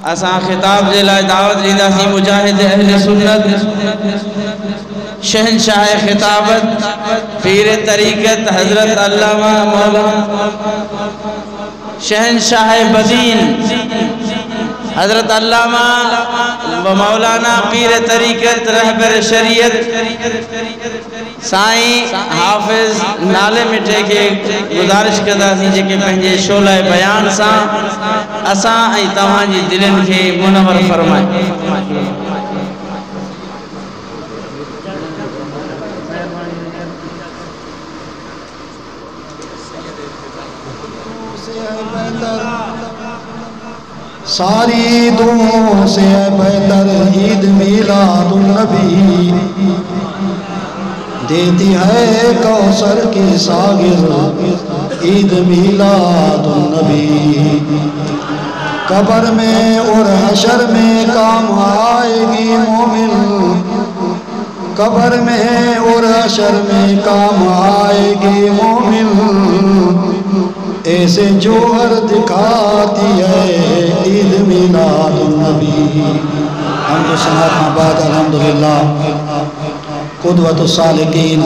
असां ख़िताब जे लाइ दावत ॾींदासीं मुजाहिद अहल सुन्नत। शहनशाह ख़िताबत, पीर तरीक़त हज़रत मौलाना शहनशाह बदीन, हज़रत अल्लामा व मौलाना पीर तरीक़त रहबर शरीयत। साईं हाफ़िज़ नाले मिठे खे गुज़ारिश कंदासीं जेके पंहिंजे शोला बयान सां असां ऐं तव्हांजी दिलनि खे मुनवर फ़रमाए। सारी दुआओं से बेहतर ईद नबी। देती है कौसर की सागिर। ईद मिलाद नबी कबर में और हशर में काम आएगी मोमिन। कबर में और हशर में काम आएगी मोमिन। ऐसे जोहर दिखाती है ईद मिलाद नबी हम तो सनात बाद अल्हम्दुलिल्लाह। कुदवत सालिकीन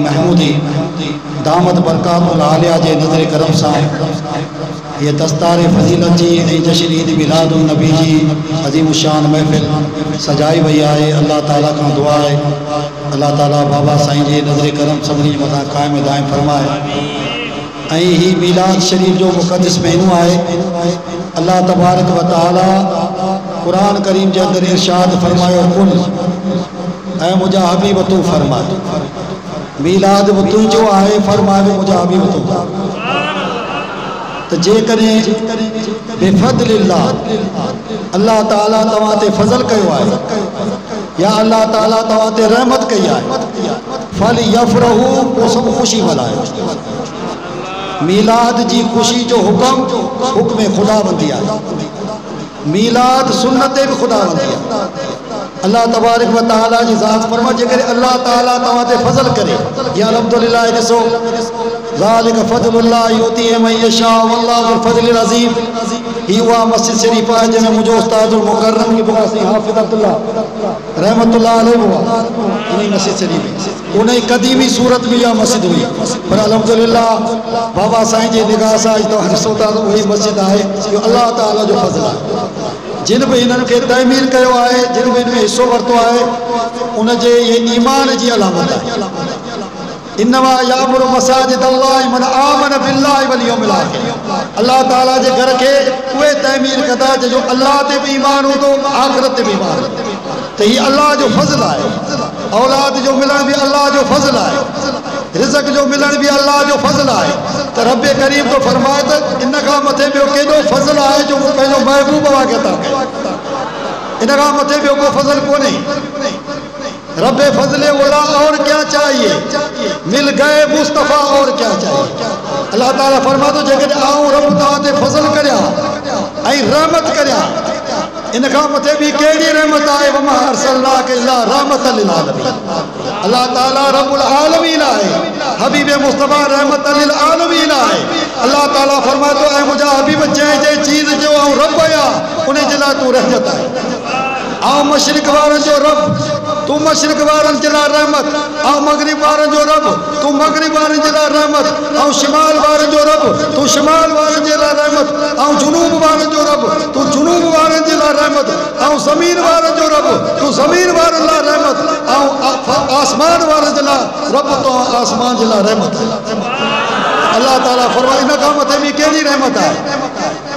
महमूदी, दामद नज़र करम सां ये दस्तार फजीलत जी जशन ईद मिलादुल नबी जी, अज़ीम शान महफ़िल। सजाई वई आहे अल्लाह ताला खां दुआ आहे अल्लाह ताला बाबा साईं जे नज़र करम सभिनी जे मथां क़ाइमु दाइम फरमाए। ही मीलाद शरीफ़ जो मुक़दस महीनो आहे अल्लाह तबारक व ताला क़ुर करीम जे अंदरि इरशाद फरमायो कुल, ऐं मुंहिंजा हबीब, तूं फरमा मीलाद बि तुंहिंजो आहे फरमायो मुंहिंजा हबीब, तूं। त अल्लाह ताला तव्हां ते फज़ल या अल्लाह ताला तव्हां ते रहमत कई आहे फल यफ़रहू पोइ सभु ख़ुशी मल्हायो मीलाद जी ख़ुशी जो हुकम, हुक्म ख़ुदा बंदी मीलाद सुन्नत बि ख़ुदा बंदी आहे अल्लाह तबारक व ताला जी ज़ात फरमा जेकॾहिं अल्लाह ताला तव्हां ते फज़ल करे, या अलहमदुलिल्लाह ॾिसो ज़ालिक फज़लुल्लाह युती मन यशा, वल्लाहु ज़ुल फज़लिल अज़ीम। ही उहा मस्जिद शरीफ़ आहे जंहिंमें मुंहिंजो उस्तादुल मुकर्रम की बुआ सिंह हाफ़िज़ अब्दुल्ला रहमतुल्लाह अलैहि हुआ। उन मस्जिद शरीफ़। उन क़दीमी सूरत में इहा मस्जिद हुई। पर अलहमदुलिल्लाह, बाबा साईं जे निगाह सां अॼु तव्हां त मस्जिद आहे इहो अल्लाह ताला जो फज़ल आहे। जिन बि हिननि खे तहमीर कयो जिन बि हिन में हिसो वरितो आहे ईमान जी अलामत आहे। इनवा यामुर मसाजिद अल्लाह मन आमन बिल्लाहि वल यौमिल आखिर। अल्लाह ताला जे घर खे उहे तहमीर कंदा जो अल्लाह ते बि ईमान हूंदो आख़िरत ते बि ईमान त हीउ अल्लाह जो फज़ल आहे। औलाद जो मिलण बि अल्लाह जो फज़ल आहे। रिज़क जो मिलण बि अल्लाह जो फज़ल आहे। त रब करीम तो फरमाए त, इन खां मथे ॿियो फज़ल आहे जो पंहिंजो महबूब वाके था इन खां मथे ॿियो को फज़ल कोन्हे। रब फजले उला और क्या चाहिए? मिल गए मुस्तफ़ा और क्या चाहिए? अल्लाह ताला फरमा तो जेकॾहिं आऊँ रब तव्हां फज़ल करियाँ, ऐं रहमत करियाँ इन खां मथे ॿी कहिड़ी रहमत आहे रहमत अल्लाह ताला रब्बुल आलमीन आहे हबीब मुस्तफ़ा रहमत लिल आलमीन आहे अल्लाह ताला फरमा तो ऐं मुंहिंजा हबीब जंहिं जंहिं चीज़ जो ऐं रब आहियाँ उन जे लाइ तूं रहमत आहे ऐं मशरक़ वारनि जो रब, तूं मशरक़ वारनि जे रहमत ऐं मगरिब वारनि जो रब, तूं मगरिब वारनि जे रहमत ऐं शिमाल वारनि जो रब, तूं शिमाल वारनि जे रहमत ऐं जुनूब वारनि जो रब, तूं जुनूब रहमत। ऐं ज़मीन वारनि जो रब, तूं ज़मीन वारनि लाइ रहमत। ऐं आसमान वारनि जे लाइ, रब तो आसमान जे लाइ रहमत। अल्लाह ताला फरमाई इन खां मथे बि कहिड़ी रहमत आहे?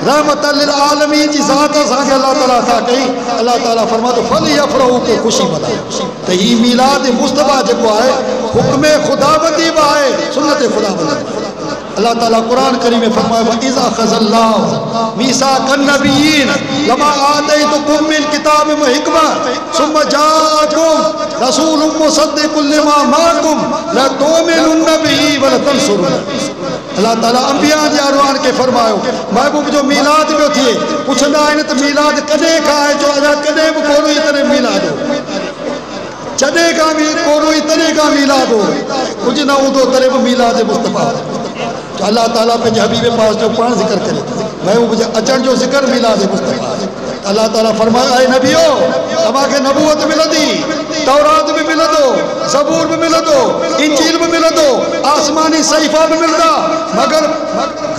रहमत आलमी जी ज़ात असांखे अलाह ताला अता कई। अलाह ताला फरमा तो फल यफरहू के ख़ुशी मनायो त ही मीलाद मुस्तफ़ा जेको आहे, हुक्म ख़ुदाबंदी बि आहे सुनत ख़ुदाबंदी अल्लाह ताला कुरान करीम में फरमायो इज़ा खज़ल्लाहु मीसा लमा आतैतुकुम मिन किताब व हिकमा। सुम्मा जाअकुम रसूलुम मुसद्दिकुल लिमा माकुम, ला तुमिनुन बिही व ला तंसुरुन अल्लाह ताला अंबिया जे अरवान खे फरमायो, महबूब जो मीलाद पियो थिए पुछंदा आहिनि त मीलाद कॾहिं खां आहे जो अञा कॾहिं बि कोन हुई तॾहिं मीलाद जॾहिं खां बि कोरो ई तॾहिं खां मीलाद हो? कुझु न हूंदो तॾहिं बि मीलाद मुस्तफ़ा। अलाह ताला पंहिंजे हबीब पास जो पाण ज़िक्र करे। महबूब जे अचण जो ज़िक्र मीलाद मुस्तफ़ा। अलाह ताला फरमायो आहे नबियो तव्हांखे नबूअत मिलंदी तौरात बि मिलंदो सबूर बि मिलंदो इंजील बि मिलंदो आसमानी सहीफ़ा बि मिलंदा मगर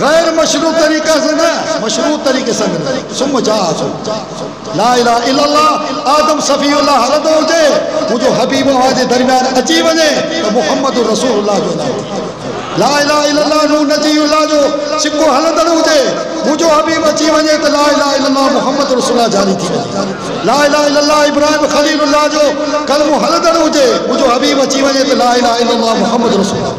गैर मशरू तरीक़े से न मशरू तरीक़े सां मिलंदा सुम जा ला इलाहा इल्लल्लाह, आदम सफ़ी सफ़ीउल्लाह हलंदो हुजे मुंहिंजो हबीब जे दरमियान अची वञे त मुहम्मद रसूलुल्लाह जो नालो ला इलाहा इल्लल्लाह नू नजीउल्लाह जो सिक्को हलंदड़ हुजे। मुंहिंजो हबीब अची वञे त ला इलाहा इल्लल्लाह मुहम्मद रसूलुल्लाह जारी थी। वञे ला इलाहा इल्लल्लाह इब्राहिम खलीलुल्लाह जो कलमो हलंदड़ हुजे। मुंहिंजो हबीब अची वञे त ला इलाहा इल्लल्लाह मुहम्मद रसूलुल्लाह।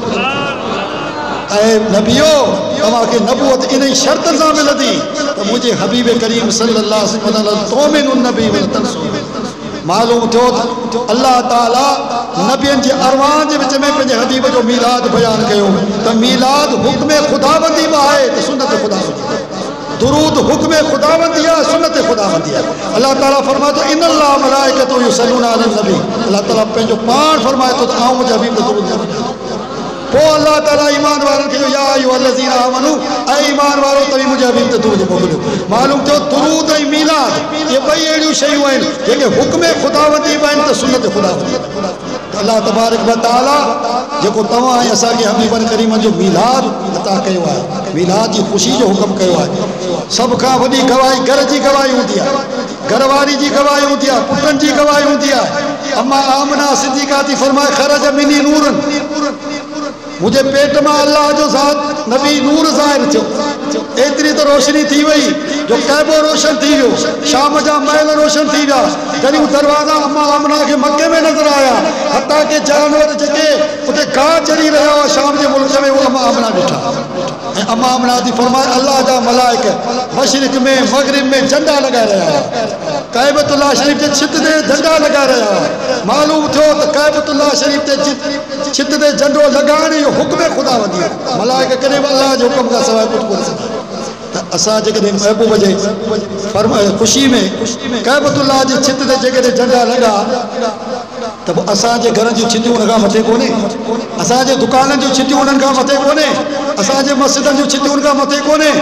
ऐं नबियो, तव्हांखे नबूअत इन ई शर्त सां मिलंदी। त मुंहिंजे हबीब करीम सलाहु नबी मालूम थियो त अलाह ताला नबियनि जे अरवान जे विच में पंहिंजे हबीब जो मीलाद बयानु कयो। त मीलाद हुक्म ख़ुदाबंदी बि आहे त सुनत ख़ुदाबंदी दुरूद हुक्म ख़ुदाबंदी आहे सुनत ख़ुदाबंदी आहे। अलाह ताला फरमाए थो इन अलाह के तो इहो सलून नबी। अलाह ताला पंहिंजो फरमाए थो त आउं मुंहिंजे पोइ अलाह ताला ईमान वारनि खे या इहो अलज़ीन आमनू, ऐं ईमान वारो तव्हीं मुंहिंजे हबीब ते दुरूद मोकिलियो मालूम थियो दुरूद ऐं मीलाद इहे ॿई अहिड़ियूं शयूं आहिनि जेके हुक्म ख़ुदावंदी बि त सुनत ख़ुदावंदी अलाह तबारक व ताला, जेको तव्हां ऐं असांखे हबीबन करीमन जो मीलाद अता कयो आहे, मीलाद जी ख़ुशी जो हुकुम कयो आहे। सभ खां वॾी गवाही घर जी गवाही हूंदी आहे, घरवारी जी गवाही हूंदी आहे, पुटनि जी गवाही हूंदी आहे। अमा आमना सिद्दीका थी फरमाए, ख़रज मिनी नूरनि। मुंहिंजे पेट में अल्लाह जो साथ नबी नूर ज़ाहिर थियो एतिरी त रोशनी थी वई जो कैबो रोशन थी वियो शाम जा महल रोशन थी विया जॾहिं दरवाज़ा अम्मा अमना के मके में नज़र आया हता के जानवर जेके उते गाह चढ़ी रहिया हुआ शाम जे मुल्क में उहे अम्मा आमना ॾिठा ऐं आमना थी फरमाए अलाह जा मलाइक, मशरिक में, मगरिब में झंडा लॻाए रहिया हुआ कैबतुल्ला शरीफ़ जे छित ते झंडा लॻाए रहिया हुआ मालूम थियो त कैबतुल्ला शरीफ़ ते छित ते झंडो लॻाइण जो हुकुम ख़ुदा वधी मलाइक बि अलाह जे हुकुम खां सवाइ कुझु कोन सघंदा त असां जेकॾहिं महबूब जे फर्म ख़ुशी में कैबतुल्ला जे छित ते जेकॾहिं झंडा लॻा त पोइ असांजे घरनि जूं छितियूं हुन खां मथे कोन्हे। असांजे दुकाननि जूं छितियूं हुननि खां मथे कोन्हे। असांजे मस्जिदनि जूं छितियूं हुन खां मथे कोन्हे।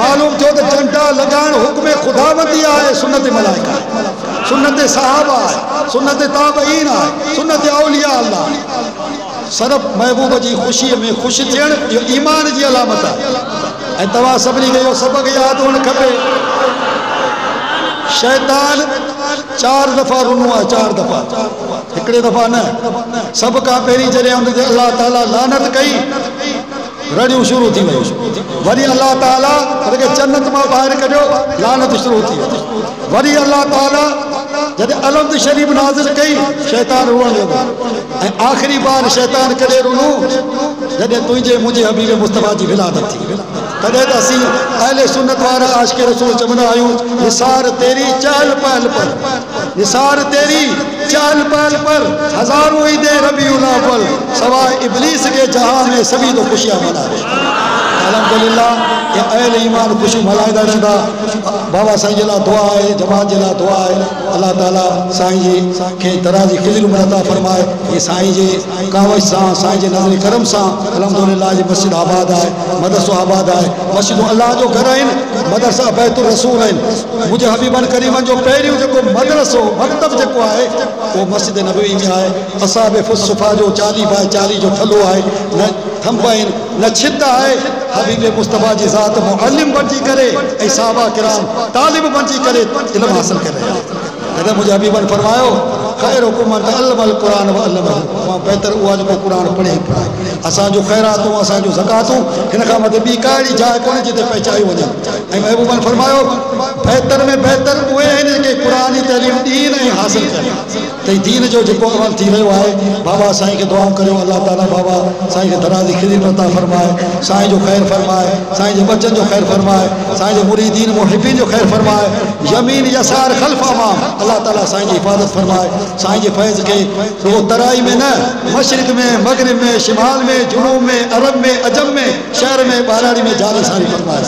मालूम थियो त झंडा लॻाइण हुकुम ख़ुदाबंदी आहे सुनत मलाइक सुनत साहब आहे सुनत ताबईन आहे सुनत औलिया अल्लाह सरफ़ महबूब जी ख़ुशीअ में ख़ुशि थियणु इहो ईमान जी अलामत आहे। ऐं तव्हां सभिनी खे इहो सबक़ु यादि हुअणु खपे। शैतान चारि दफ़ा रुनो आहे चारि दफ़ा। हिकिड़े दफ़ा न। सभ खां पहिरीं जॾहिं हुन ते ताला लानत कई, रड़ियूं शुरू थी वियूं। वरी अलाह ताला जन्नत माँ ॿाहिरि कढियो, लानत शुरू थी वरी अलाह ताला जॾहिं अलमद शरीफ़ नाज़िल कई, शैतान रुअण लॻो। आख़िरी बार शैतान कॾहिं रुनो, जॾहिं तुंहिंजे मुंहिंजे हबीब मुस्तफ़ा जी विलादत थी। तॾहिं त असीं अहले सुनत वारा रसूल चवंदा आहियूं निसार तेरी चहल पहल पर। निसार तेरी चहल पहल पर, हज़ारों ई दे रबी उलावल सवाइ इबलीस के जहाँ में सभी तो खुशियाँ मनाए अलहमदिल्ला ये अहल ईमान ख़ुशी मल्हाईंदा रहंदा बाबा साईं जे लाइ दुआ आहे, जमात जे लाइ दुआ आहे। अलाह ताला साईं जी खे तरह जी ख़िज़िर मरता फरमाए हे साईं जे कावश सां, साईं जे नज़र करम सां अलहमदिल्ला जी मस्जिद आबाद आहे, मदरसो आबाद आहे। मस्जिदूं अलाह जो घर आहिनि, मदरसा बैतुल रसूल आहिनि। मुंहिंजे हबीबन करीमन जो पहिरियों जेको मदरसो, मकतब जेको आहे, उहो मस्जिद नबी में आहे। असां बि फुसुफ़ा जो चाली बाए चाली जो थलो आहे। न थंब आहिनि, न छित आहे। हबीब मुस्तफ़ा जी ज़ात मुअलिम बणिजी करे, ऐं साहबा किराम तालिब बणिजी करे इल्मु हासिल करे तॾहिं मुंहिंजे हबीबन फरमायो ख़ैर हुकुमत अलमल क़ुर माँ बहितर उहा जेको पढ़े पढ़ाए। असांजो ख़ैरातूं, असांजो ज़कातूं, हिन खां मथे ॿी काड़ी जाइ कोन्हे जिते महबूबन फरमायो, बहितर में बहितर उहे आहिनि जेके क़ुर जी दीन जो जेको अमल थी रहियो बाबा साईं खे दुआऊं करियो अलाह ताला बाबा साईं खे दराज़ी ख़िदमत नथा फरमाए। साईं जो ख़ैरु फरमाए साईं जे बचनि जो ख़ैरु फरमाए साईं जे मुरीदीन मुहिबीन जो ख़ैरु फरमाए। ज़मीन यसार ख़ल्फ़ा माँ अलाह ताला साईं जी हिफ़ाज़त फरमाए साईं जे फैज़ खे रुगो तराई में न, मशरक़ में, मगरिब में, शिमाल में, जुनूब में, अरब में, अजम में, शहर में बाराड़ी में जाल सारी फरमाए।